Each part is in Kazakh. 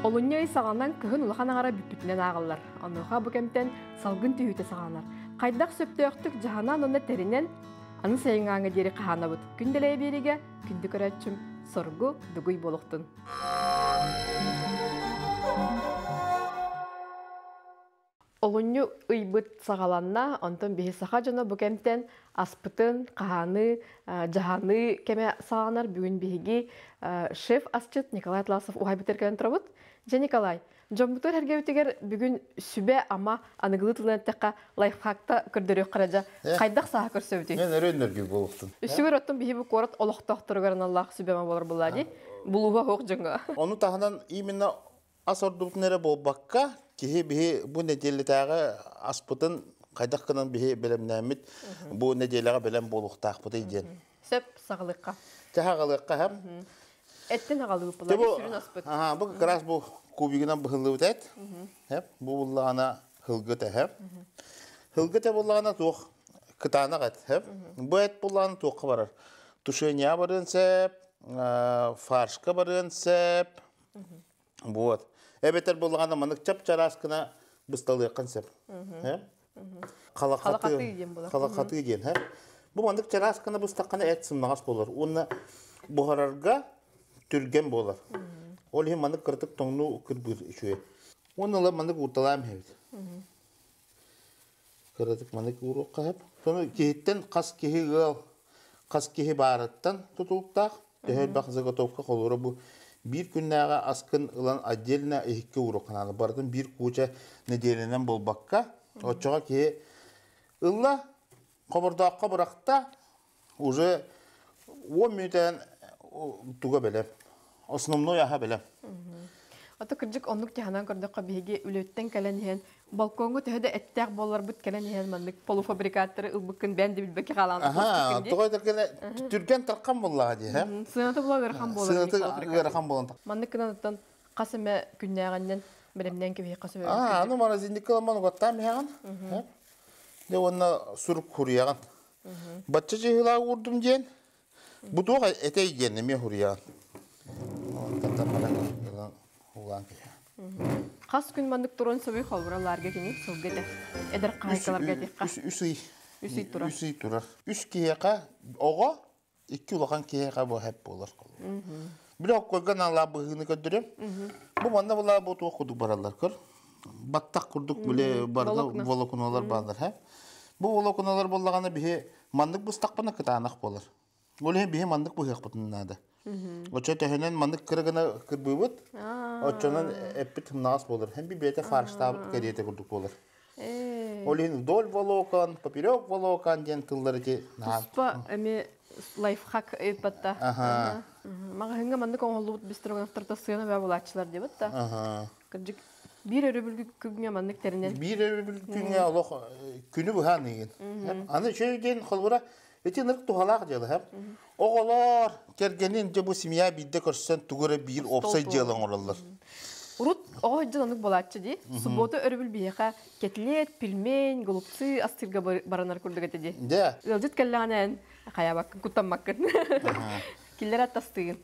Олуньой сағанан кыһын улахан ағара бүппүтінен ағылар. Онуға бұ кемтен салгын түйіті сағанар. Қайдақ сөптөқтік жағанан оны терінен аны сайыңаңы қағана бұд. Күнделей беріге күнді көрәтчім соргу дугуй болуқтын. Олунью ыйбыт сағаланна, онтон бихи саха жона бұ кемтен аспытын, қағаны, жаханы кеме сағанар бүгін бихиги шеф асчыт Николай Атласов ухай бітеркен тұрабыт. Же Николай, жомбутор herge ütігер бүгін сүбе ама анығылы тылын тәққа лайфхакта көрдөрөк қаража қайдақ саха көрсө өті. Мен өрөннөргү болуктун. Үсүгөр оттон бихи бу корот олохтохторгоран Аллах сүбе ма болар булади. Булуга хоқ жыңга. Onu тахынан именно асордуктнере болбакка кихи бихи бу неделетагы аспытын кайдак кынан бихи белемнәмит бу неделага белем болуктак бу дейден. Сөп сағылыққа. Тахагалыкка һәм Те булади бу сүрін аспыт. ага бу как раз бу кубигинан быхылы үтәт. Һәп бу буллагана хылгыта һәп. Хылгыта буллагана тух кытана гат һәп. Бу эт буллагана тух барар. Тушения барын сәп, фаршка барын сәп. Вот. Эбетер буллагана манык чап чараскына бысталы якын сәп. Қалақаты еген. Бу манык чараскына быстакана эт сымнагас болар. Уны бухарарга түрген болар. Ол хем кыртык тоңну кырбыр үшүе. Оны ла маны урталам хевит. Кыртык маны уру кахып. Соны кехиттен кас кехи гал, кас кехи барыттан тутулуктак. Төһөр бак заготовка колора бу бир күннәгә аскын ылан отдельно ихке уру каналы бардын бир куча неделенен болбакка. Очога ки ылла кобордакка буракта уже 10 минуттан туга белем. Основной яха белем. Ото кырдык оннук тиханан көрдөккө биһиги үлөттен кэлен иһен балконго төһөдө эттәк боллар бут кэлен иһен маннык полуфабрикаттары ылбыккын бэнди билбеки халан. Аха, тогой деркене түрген таркан буллага ди, ха? Сыната була гырхан болар. Сыгыты гырхан болон. Маннык кынаттан касыме күннәгәннән белемнән кеби касыме. А, аны мана зиндикала мана готтам яган. Де онна сурук. Бу хуриян. Улан. Кас күн маннык турон сөбүй холбураларга кини сылгыды. Эдер кайкаларга дикка. Үс үсүй. Үсүй тура. Үсүй тура. Үс кияка ого икки улахан кияка бу хеп болар. Бирок койган ала быгыны көдөрөм. Бу манда була бу тоо кудук баралар көр. Баттак курдук биле барда волокуналар барлар, ха. Бу волокуналар боллаганы бихе мандык бустакпана кытанак болар. Оле бихе мандык бу хек бутуннада. Очо төхөнен мандык кыргына кырбыбыт. Очонан эппит нас болар. Хем би бете фарштабыт керете курдук болар. Э. Олин вдоль волокон, поперек волокон ден тыллары те. на. Спа эми лайфхак эпатта. Ага. Мага хинга маннык оңолубут бистрогон авторта сыйына бә булачылар дебет та. Ага. Кырдык бир өрөбүлгү күгмө маннык теринен. Bir bir günge Allah günü bu han igen. Anı şeyden Eti nırk tuhalak diyorlar hep. Oğlar kergenin de bu simya bidde körsen tugura bir opsay diyorlar oralar. Урут ого жанык болачы ди. Суббота өрөбүл бияка кетлет, пельмень, голубцы астырга бар- баранар курдук этеди. De. Ылжыт келлегенен кая бак кутаммаккын. Киллер аттастыгын.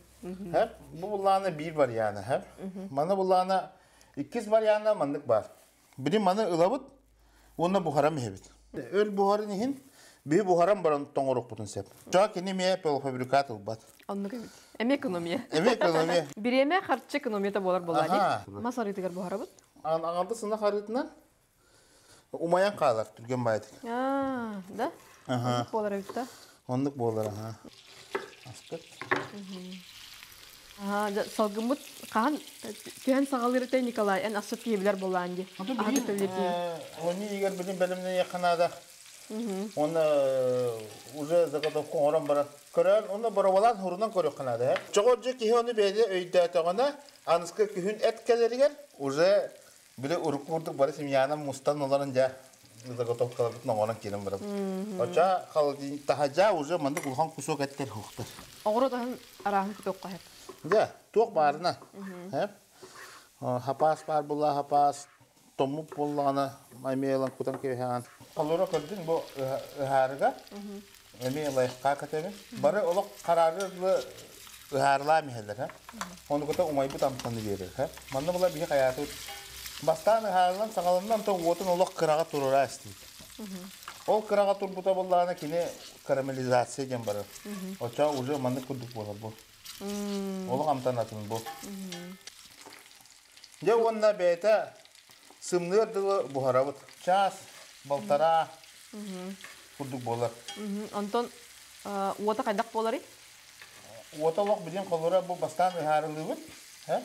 Hep bu bulağına bir var yani hep. Bana bulağına ikiz var yani mandık var. Biri bana ılavut, onda buhara mı hebit. Öl buharı nihin, buharam baran toңорок butun sep. Çoğu kini miye pel fabrikat ılbat. Оннук эбит. Эме экономия. Emek ekonomi. Биреме харчы экономията болар бола Аха. ди. Масарытыгар бухарабыт. Аңарды сына харытынан умаян қалар түрген байды. А, да? Аха. Болар да. Ондық болар аха. Ага, салгымыт түйен сагалыр тей Николай, эн асып болан ди. Төлөп егер якынада. Оны уже заготовка оран бара. Көрән, оны баравалан хурунан көрөк кынады. Чоғыр же кихи оны бейді өйді әтіғана, аныскы күхін әт келерігер, уже біле ұрық ұрдық бары семьяна мустан оларын жа заготовкалар бит ногонан кирен барам. Оча халдин тахажа уже манда улхан кусок эттер хухтар. Оғыры таһын араһын күтөк қайып. Да, туок барына. Хапас бар була хапас. Тому буллана маймелан кутан кехан. Калора кырдын бу ыһарга. Эми лайыкка катеме. Бары олок карары ыһарла мехелер, ха. Оны кута умай бу тамсаны берер, ха. Манда була бие хаяты. Бастан ыһарлан сагалындан то отын олок кырага турара истейт. Ол кырага турбута буллана кине карамелизация ден бары. Оча уже манда кудук болар бу. Ол амтанатын бу. Же онна бета бухарабыт. Час, балтара, курдук болар. Онтон уота қайдақ болары? Оталок билен колора бу бастан ыһарылыбыт. Хэ?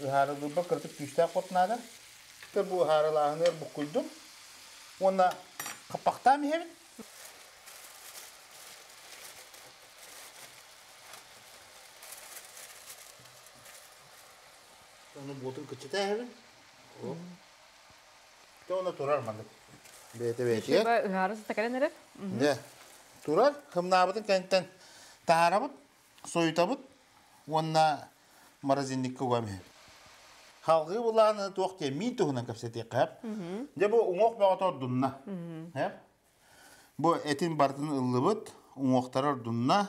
Ыһарылыбы кыртык күстә котнада. Тер бу ыһарылаһыныр бу куйдум. Онна капакта ми хебит. Оны ботын кычыта хебит. О. Тоны турар Бете. Шеба ыһарысы тәкәрен әреп? Не. Турар, хымнабытын кенттен таарабыт, сойтабыт, онна морозильникке көме. Халгы буланы туакте мин туһунан капсети кап. Же бу уңок багатор дунна. Хэ? Бу этин бартын ыллыбыт, уңоктарар дунна.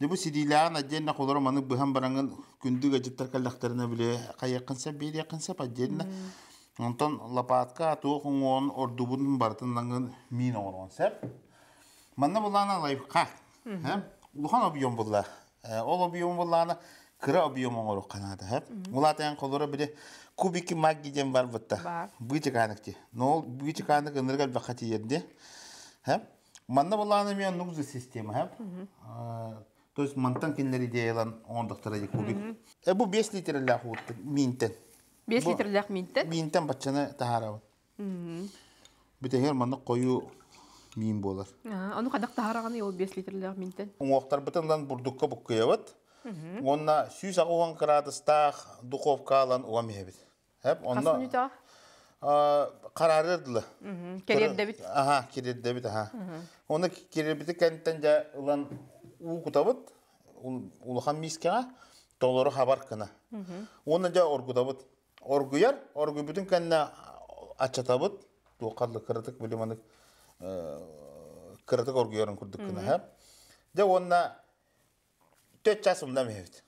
Же бу сидилаан адженна колор маны быхан барангын күндүг ажыттар калдактарына биле кайякынса бир якынса падженна. Онтон лопатка туох уңон ордубун бартын лангын мин оңорон сеп. Манна булана лайфка. Хэ? Улухан объем була. Ол объем булана кыра объем оңору канада. Хэ? Улатан колора биле кубики магги дем бар бутта. Бар. Бычы каныкчы. Но ол бычы канык ыныргал бакати ерде. Хэ? Манна булана мен нугзы система. То есть мантан кинлер идеялан ондоктора кубик. Бу 5 литр ла хутты минтен. 5 Бу- литрлях минтен. Минтен бачаны тахарабы. Битегер манна кою мин болар. Оны қайдақ тахарағаны ол 5 литрлях минтен. Уңоқтар бытындан бурдукка буккуябыт. Онна сүйс ағуан градустах духовкалан уамебит. Хеп, Қасын онна үтіға? карарырдылы. Керер дебит. Аха, керер дебит, аха. Оны керер бити кенттен жа улан уу кутабыт, улахан мискеға, толору хабар кына. Оны жа оргутабыт. Оргуяр, оргу бүтін кенне ачатабыт, туқарлы кырытык билиманык кырытык оргуярын курдук кына, хеп. Жа онна төт часымда мебит.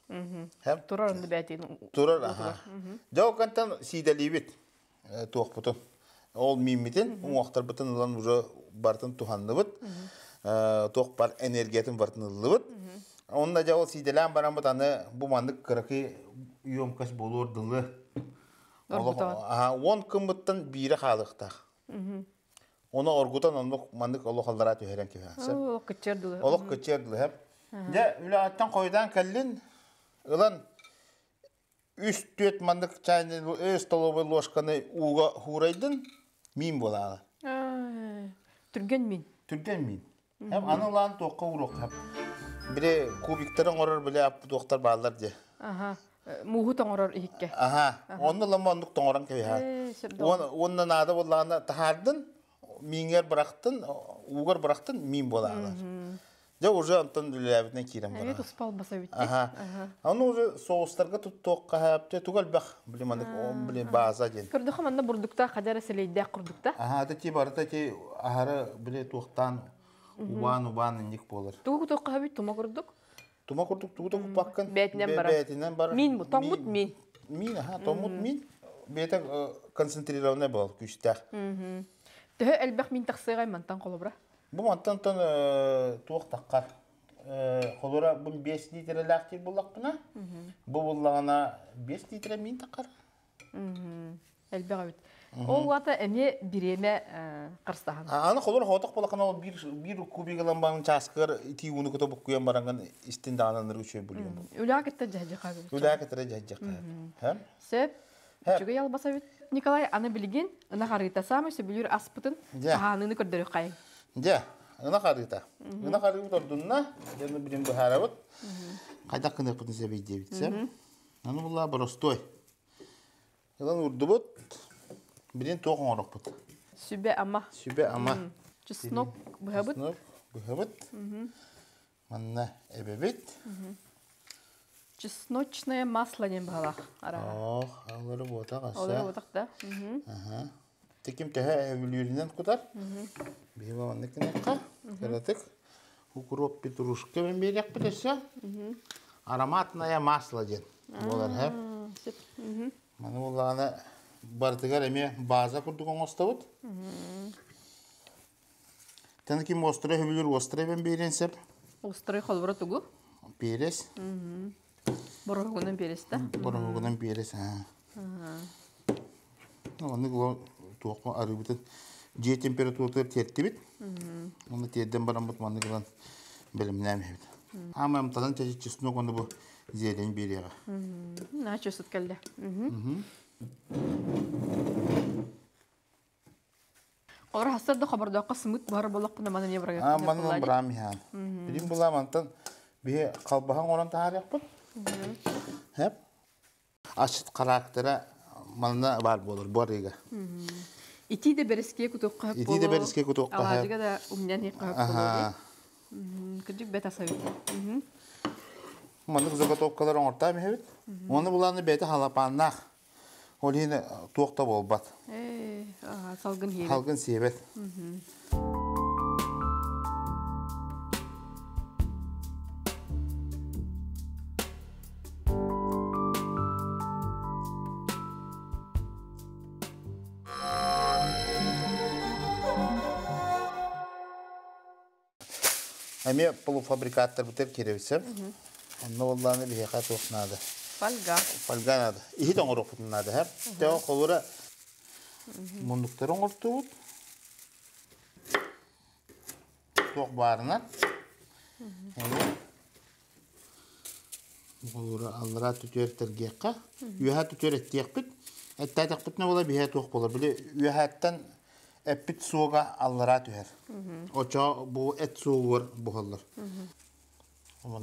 Хеп. Турар онды бәтейін. Турар, аха. Жау кантан сиделибит туох бутун. Ол мимитин, уңақтар бутун улан уже бартын туханны бут. Туох бар энергиятын бартын ыллыбыт. Онна жау сиделен баран бут аны бу мандык кыракы юомкас болур дылы. Он кымбыттан бири халықтақ. Оны оргутан ондық мандык олы халдара түйерен кефенсі. О, кычер дылы. Олық көчерділі хеп. Же үлі аттан қойдан кәлін, ылан үш төт мандык чайны өз столовый ложканы уға хурайдын, мин болағы. Түрген мин. Түрден мин. Хеп, аны лан тоққа урок хеп. Бире кубиктерін орыр біле ап тоқтар балар де. Аха. Муху тоңорор ихикке. Аха, оны лама ондық тоңоран кеби ха. Э, сырды. Онна нада болағына тахардын, мингер бірақтын, уғар бірақтын, мин болағы. Же уже антон дүләбітінен кирен Әйет болағы. успал баса битте. Ага. Аны уже соустарга туттуққа хәпте тугал бах билемандык он биле база ден. Көрдөх манда бурдукта кадары селейдә курдукта. Ага, та ти барта ти ахары биле туқтан убан убан ник болар. Тугу токка бит тума курдук. Тума курдук тугу паккан. Бәтинен бара. Бәтинен бара. Мин бу, томут мин. Мин, ага, томут мин. Бета концентрированный был күштә. Төһө элбәх мин тахсыгай мантан колобра. Бу мантан тон туқ таққар. Холора бу 5 литр лактир булак бuna. Бу буллагана 5 литр мин таққар. Элбәг бит. Ол вата эме биреме кырстахан. Аны холор хоток болакан ол бир бир кубигалан баң часкыр ти уну кото букуян баранган истин даананыр үчө булуян. Үләк кетте жаҗа кабы. Үлә кетере жаҗак. Һәм? Сеп. Хәп. Чуга ял баса бит. Николай аны билген, ана харыта самы сөбүлүр аспытын. Ханыны көрдөрү кай. Же, ына карыта. Ына карыта тордунна, жаны билим бахарабыт. Кайда кыныр бутун себе дебит, се. Аны булла простой. Илан урдубут. Билин тоқон орок бут. Сүбе ама. Сүбе ама. Чеснок быһабыт. Чеснок быһабыт. Манна эбебит. Чесночное масло не. Ара. Ох, алары бота Олар каса. отак да. Теким төһә эвлүринен кутар. Бива онны кинекка. Каратык. Укроп петрушка мен берек билесе. Ароматное масло ден. Сөп. Мгм. Маны буллаганы бартыгар эме база курдук оңостабыт. Таны ким острый хөбүлүр острый бен беренсеп. Острый холбора тугу. Берес. Борогунан берес да. Борогунан берес. Оны туокма арыбытын же температура тертибит. Оны терден барам бут маны гылан билимнәм бит. Ама амтадан чечи чеснок оны бу зелень берега. На чөсөт келде. Мгм. Олар хастарда хабардакка сымыт бар болак пына мана не барга. А маны брам ян. Билим була мантан бе калбахан оран тарих бут. Хеп. Ашыт характера мана бар болор борига. Ити де береске кутукка. Ити де береске кутукка, ха. Аладыга да умнян икка. Ага. Кыдык бета совет. Мгм. Мандык заготовкалар оңорта мехебит. Оны буланы беті халапаннах. Ол хine туокта болбат. Э, ага, салгын хейбет. Халгын себет. Әме полуфабрикаттар бітер керебісі. Онны олланы бігеқа тоқнады. Фальга. Фальганады. Ихи тоңыр оқытынады. Хәп. Тео қолыра мұндықтар оңыртты бұд. Тоқ барынан. Қолыра алыра түтер тіргеққа. Үйәһә түтер әттеқ біт. Әттәтек бітіне бола біге тоқ бола. Біле үйәһәттен әппіт суға алыра түхер. Оча бұл әт суғыр бұғылыр.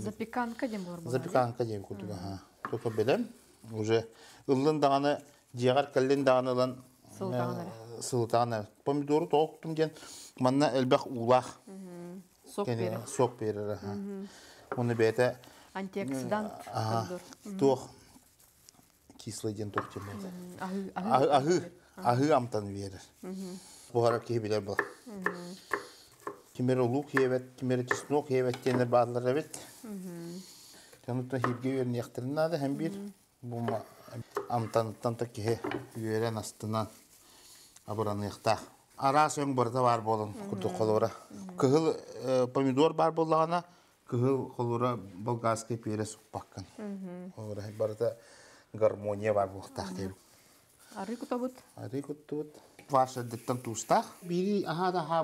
Запеканка дем була. Запеканка дем кутуга. Только белем. Уже ыллын даганы жиягар каллен даганы лан сылтаганы. Помидору токтум ген манна элбах улах. Сок ха. Оны бете Антиоксидант. тох кислый ден ахы. Ахы ахы ахы амтан берер. Бухара ки билер бұл. Кимер лук хебет, кимер чеснок хебет тенер баалар бет. Юерен астынан абыраны яктак. Ара сөң барда бар болын курду колора. Кыгыл э, помидор бар боллагана кыгыл колора болгарский перес упаккан. Олора барда гармония бар деп. Ары деттен. Бири аха да ха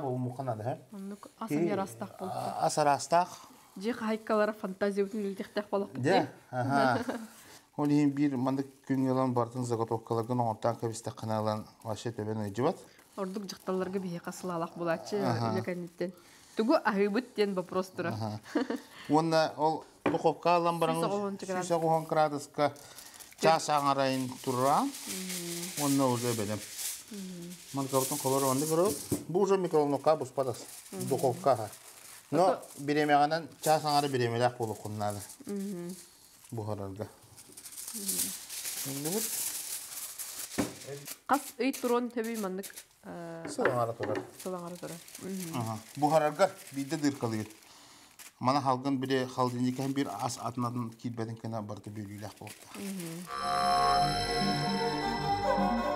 ярастак бол. Же хайкалар фантазия үтін үлтектек болок бит. Де. Аха. Ол ин бир мандык күн ялан бартын заготовкаларгын оңтан кабисте каналан ваше төбен өҗүбат. Ордук жакталарга бие касылалак булачы үлекенниттен. Тугу ахыбыт ден вопрос тура. Онна ол духовка алан. 110 градуска час аңарайын тура. Онна уже белем. Ман кабытын колор онды көрөп. Бу уже микроволновка бус падас. Духовка. Но биремеганан час аңары биремелак болуп куннады. Бухарарга. Енді бут Кас ый турон теби мандык сыл аңара турар. сылаңары тура. Ага. Бухарарга биде дыркалыгы. Мана халгын бире халдын бир ас атынан килбедин кена барды бөлүлак болупта. Сүбелер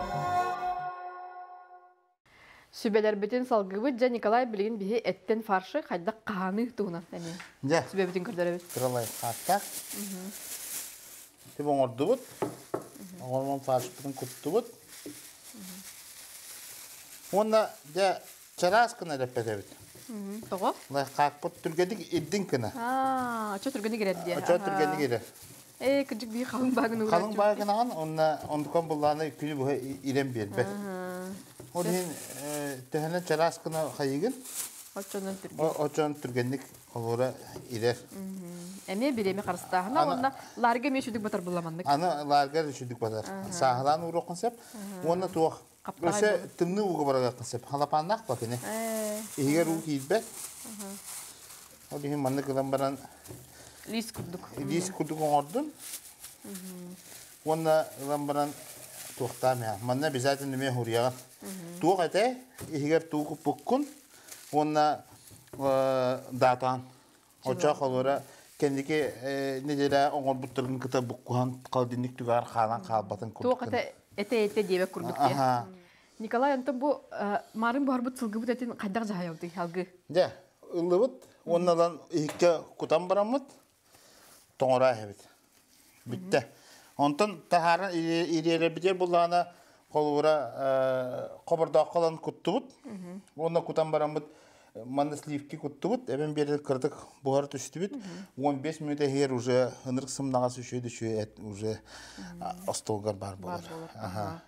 битин салгыбыт жа Николай билген бие эттен фаршы хайдак кааны тугунан. Эми Да. сүбе битин көрдөрөбүт. Крылай хатта. Теп оңорду бут. Оңормон фаршпытын кутту бут. Онна да чараскына деп бетебит. Того? Лай какпыт түргедик иддин кына. А. Э, багын ондукан булланы күнү бу ирем бербе. Ол хин төһөнө чараскына хайыгын. Очонон түргө. Очон түргенник олора ирер. Эме биреме карыстаһына, Ана- онда ларга мешүдүк батар буламандык. Аны ларгар үшүдүк базар. Сахалан урокун сеп, оны туох Өсө тымны угы барага кысып, халапаннак. Э, Игер у кийбет. Ал бихин манны кылан баран лис курдук. Идис кудук оңордун. Онна ылан баран туқтам я. Манна обязательно ме хурияга. Тук эте, игер тук пуккун. Онна датан. Оча холора кендики неделе оңор буттырын кыта буккухан калдинник тугар халан калбатын Туо ката эте эте дебе курдук те. Аха. Николай антон бу э, марын барбыт сылгыбыт этин кайдак жаһаябды халгы. Да, ылыбыт, оннан ихке кутан барамыт, тоңора хебит. Битте. Онтон тахара ирере битер булана колура коборда калан куттубут. Онна кутан барамыт, манна сливки куттубут, эбен бери кырдык бухар түстүбүт. 15 минут хер уже ынырк сымнага сүшөйдү шөйет уже остолгар бар болар. Аха.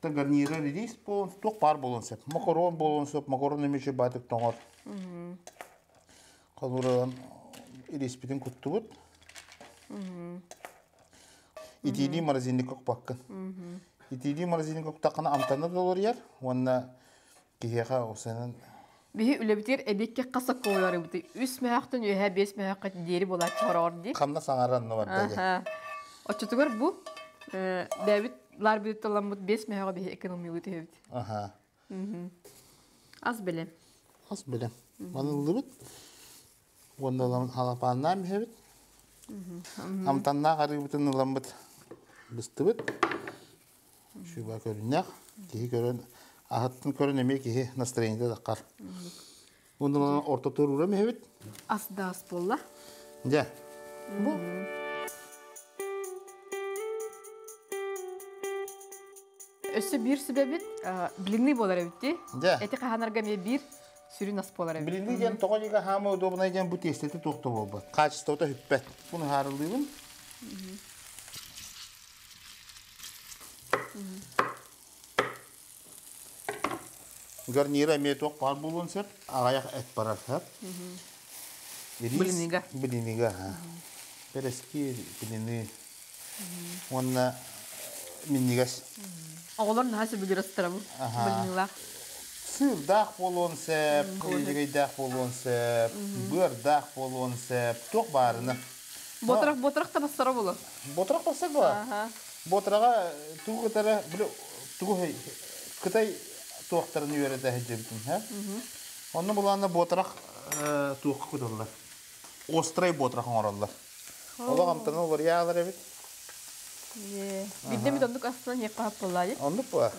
Та гарнира рис болон, ток бар болон сеп. Макарон болон сеп, макарон эмеше батык тоңор. Қалурадан иреспитин куттубут. Итили морозильник кок Итили морозильник кок тақына амтаны долар яр. Онна кихеха осанын Бихи үлебитер эбекке касак койлары бути. Үс мәхтен үһә бес мәхкә дери була чорор ди. қамна саңаран бар даги. Аха. Очотугар бу э, Давид лар бит таламут бес мәхкә бихи экономиялы тебит. Аха. Аз белем. Ас билем. Маны лыбыт. Онда ламын халапанна мехебит. Амтанна қарыбытын ламбыт. Быстыбыт. Шуба көріннәк. Кихи көрін. Ахаттын көрін еме кихи настроениде даққар. Онда ламын орта турура мехебит. Ас да ас болла. Да. Бу. Өсө бир себебит длинный болар битти. Да. Эти каханарга ме бир сүрүн ас болар бит. Билинди ден тоға жега хама удобна ден бу тестети тоқты болбы. Качеството хүппет. Бұны харылдыйбын. Гарнира ме тоқ бар болуын сеп, ағаяқ әт барар сеп. Блинига. Блинига, ха. Перески блины. Онна миннигас. Оголор нахасы билер астырабы. Аха. Билнила. Сырдақ болуын сеп, болуын сеп, бұрдақ болуын сеп, тоқ барыны. Ботырак ботырак та настара боло. Ботырақ ба? Аха. Ботыраға туғы кытары, білі, туғы кытай тоқтарын үйереді әжебітін, ха? Оны бұланы ботырақ туғы күділер. Острай ботырақ оңыралар. Ола қамтаны олар яғылар әбет. Бидде ми дондук астына не кап болла ди. Онды ба?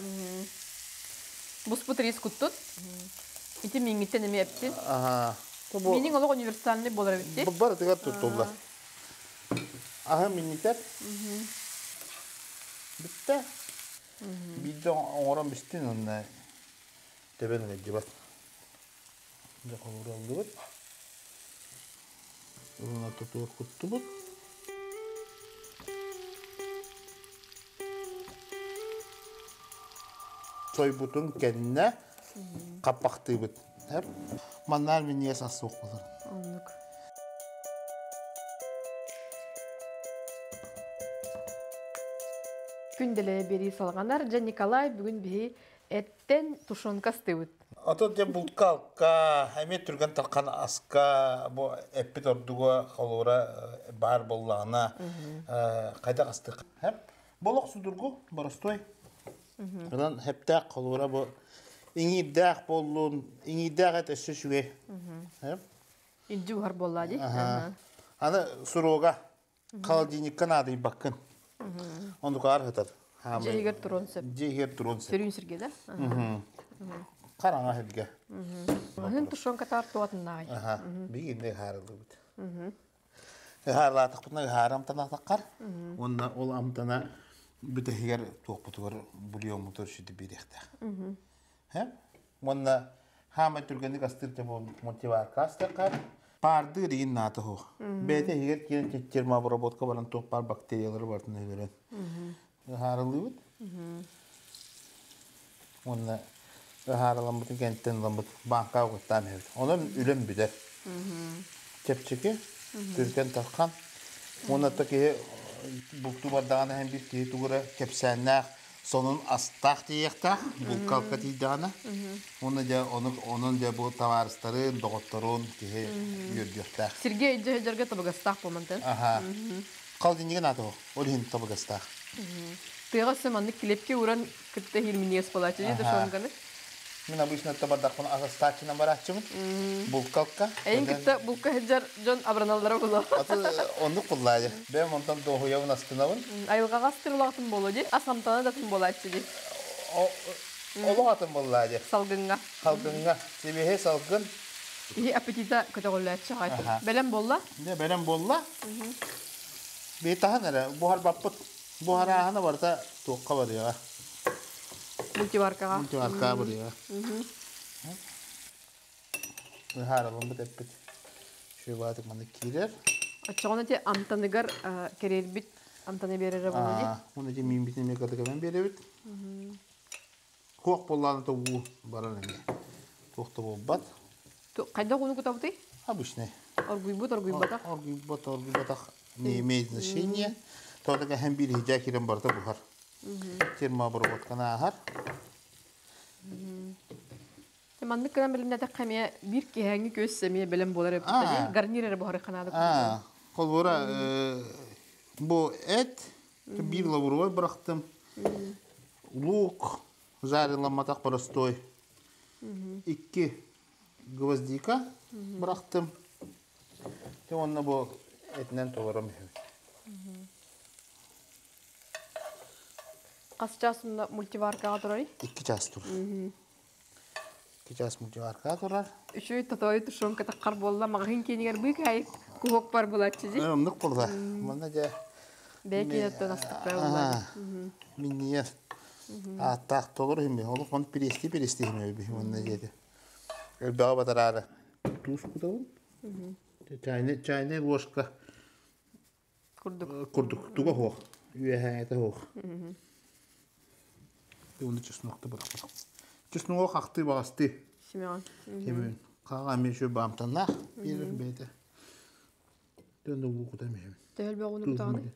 Бус бут рис куттут. Ити. Ага. То бұл Минин олог универсальный болар бұл бар тігар тұттылар. Аха, миннитер. Бітті. Бидді оңыран бістен, онна тебен бас. Де қолыр алды бұд. Ona tutuyor kuttu bu. Soy butun kendine Ондук. Күнделе бери салганар, Жа Николай бүгүн бии эттен тушонка стыбыт. Ото де булкалка, әме түрген талқан аска, бу эппит ордуга холура бар боллана, кайда кастык. Хеп болок судургу боростой. Онан хептак холура бу иңиддак боллун, иңиддак эт өсө шүге. Хеп Инжи бар болла ди. Аны суруга холодильник канады баккын. Онду кар хатар. Жегер турон сөп. Жегер турон сеп. Сөрүн сирге да. Караңа хедге. Анын тушонка тартуатын нагай. Аха. Бигинде харылды бит. Харлатык бутна харам тана таккар. Онна ол амтана бите хигер тук бутугар бульон мотор шиди бирехте. Хэ? Онна хама түргенди кастырте бу мотивар кастакар. Парды рин наты хо. Бете хигер кен чечерма обработка баран тук пар бактериялар бартын хигерен. Харылды бит. Онна haralambıt kentten lambıt banka okuttan hevd. Onun ülüm bider. Çepçeki Türkan takkan. Ona ta ki buktu bardağına hem bir ki tuğra kepsenler Сонун астах тиехтах, булкалка тидана. Оны да оны onun да бу товарыстарын, доғотторун кихе юрдюхтах. Сергей жөһөжөргө табыгастак болмантын. Аха. Қалдинеген аты ол. Ол хин табыгастах. Тыга сыманны килепке уран кытта хилминес болачы жеде Ага. шонганы. Мен обычно табардақпын астачына барачымын. Булкалка. Эйин кытта бул кахджар жон абраналлара була. Аты онды куллайды. Бем онтан доғуявын астынавын. Айылга гастырлатын боло ди. Асамтана да тун болачы ди. Олық атын боллайды. Салгынга. Халқыңға себеге салқын. И аппетита көтөгөлләчә Ага. хайт. Белем болла. Не берем болла. Бетахан әрі. Бұхар баппыт. Бұхар ағаны барда тоққа бар бар яға. Бұхар алын бұт әппіт. Шөй бадық маны кейлер. Ачагына те. Оны мен бітіне. Қоқ болланы әме. Бат. Кайда куну кутабыты? Обычный. Оргуйбут, не имеет значения. Только ахар. Манны кынан белем нәтә кәмия бир кеһәңге көз сәмия белем болар дип. А. Гарнир бары канады. А, кол бора бу эт bir лавровой бырақтым. Лук жарыламатақ простой. Икки гвоздика бырақтым. Те онна бу этнен толарам. Касчасында мультиваркага турай. Икки час тур. Икки час мультиварка турар. Үшөй тотой тушон ката кар болла магын кенигер бик ай кубок бар булачы ди. Ымдык болда. Мана жа Бәки дә тонастык Ага. Миния. А так толор химе. Ол кон перести перести химе би мана жеде. Эл бага батарара. Туз кудавын. Чайны чайны ложка курдук. курдук туга хох. Үе хәңәтә хох. Уны чеснокты бар. Чеснок хакты басты. Симеон. Химе. Кага мен шө бамтана. Бир бете. Дөнде бу кудам. Тәл бәгуны кутаганы.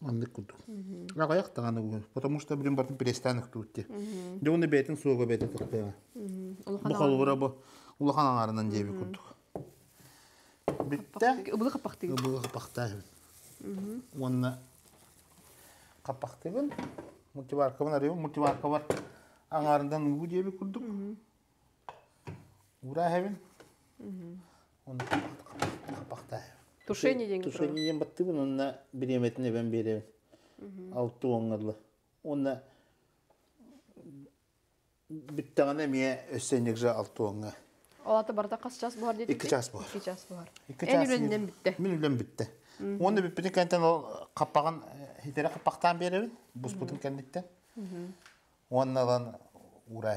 Манды куду. Ағаяқ тағаны бұл. Потому что перестанық тұтты. Суға. Бұл бұл улахан аңарынан. Бітті. Капакты. Бұл қапақта. Оны қапақты бұл. Мультиварка арайы. Мультиварка бар. Аңарынан ұғы жебі күрдік. Ура хәбін. Оны қапақта. Тушение деген. Тушениен батты бұл, онна биреметіне бен беремін. Алты оңырлы. Онна биттағана мие өссенек жа алты оңы. Олаты барда кас час бар диде. Екі час бар. Iki час бар. Екі битте. Мен үлен бітті. Оны бітпіне кәнтен ол қаппаған, хитері қаппақтан беремін. Бұс бұтын кәндеттен. Онналан ура.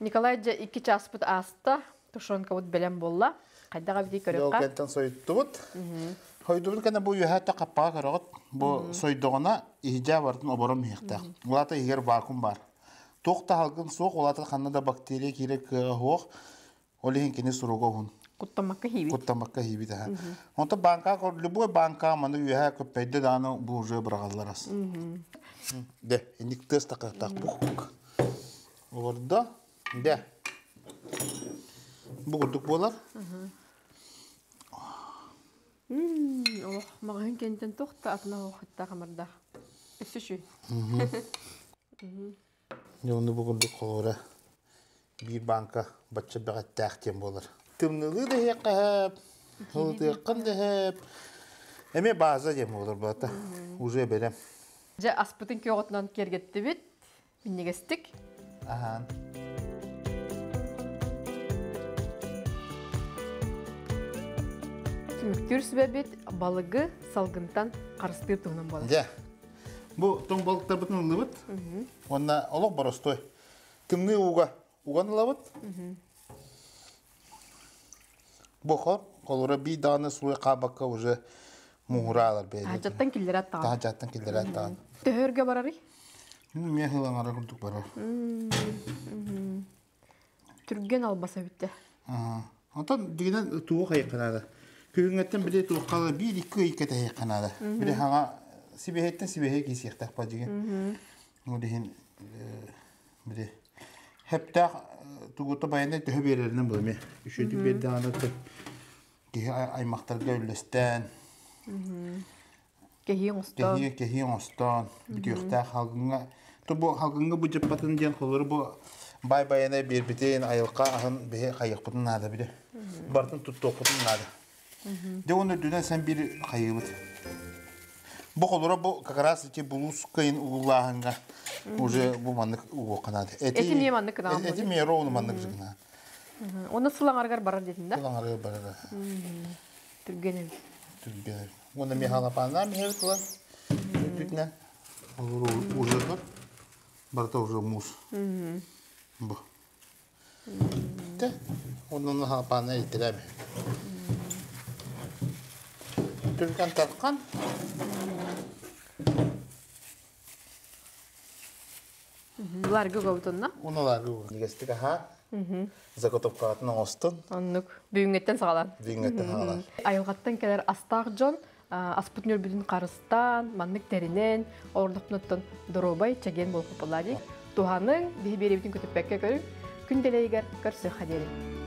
Николай жа iki час бут аста. Тушонка бут белем болла. Кайдага бити Ол көрөкка. кәнтен сойытты бұт. Хойдубын кәне бұл юхәтті қаппаға көріғыт. Бұл сойдығына ихджа бардың оборым мияқтақ. Олата егер вакуум бар. Тоқта халқын соқ, олата қаннада бактерия керек хоқ. Кене сұруға hun. Куттамакка хиби. Куттамакка хиби таха. Онта банка, любой банка, маны көппәйді даны бұл уже ас. Де, бұқ. Орда, де. Бұғырдық болар. Ох, магын кентен. Bir banka бачча бәғат тәқтен болар. Тымнылы да хеқәп, хылтыққын да хеп. Әме база дем олар бата. Уже берем. Жа аспытын көгөтнан кергетти бит. Миннегестик. Ахан. Түмүктүр сүбәбит балыгы салгынтан карыстыр тугунан болот. Жа. Бұл тоң балықтар бұтын ұлыбыт. Онна олық боростой. Тымны уға. Уған ұлабыт. Бұқыр. Қолыра би даны суы қабаққа уже мұғыралар бәйді. Хажаттан киллер. Таға жаттан келдер аттаған. Төхөргө барары. Мен хылан ара күрдік барар. Түрген албаса битте. Ага. Онтан дегенен туы қайыққанады. Күнгәттен биде туққалы бир сибеһе кисехтәк па диген. Ну дихин аймактарга өлөстән, Кеһиң уста. кехи кехи остан, бүтүхтә халгыңа Ту бу халгыңа бу жаппатын ден холор бу бай баяна бер битен айылка ахын бе кайык бутун нада биде. Бартын туттук бутун нада. Де оны дүнен сен бир кайыбыт. Бу холора бу как раз эти булус кайын уллаханга уже бу маннык уго канады. Эти мие маннык кынаган Эти мие роуну маннык жигна. Оны сылаңаргар барар дедин да? Булан арга барара. Түргенем. Түргенер. Оны ми халапана ми хевтла. Бүтнен. Olur уже бар. Барта уже мус. Бу. Те. Onun халапана иттерәме. Түргән тарткан. Ларгы гобутунна. Уналар нигестик аха. Заготовкатын остын. Оннук бүгүнгеттен сагалан. Диңгәтен халар. Айылгаттан келер астаак жон аспутнер бүтүн карыстан, маннык теринен, ордуктуттан доробай чаген болуп калады. Туханың бихи беребитин көтөппекке көрүп, күнделейгер көрсө хадери.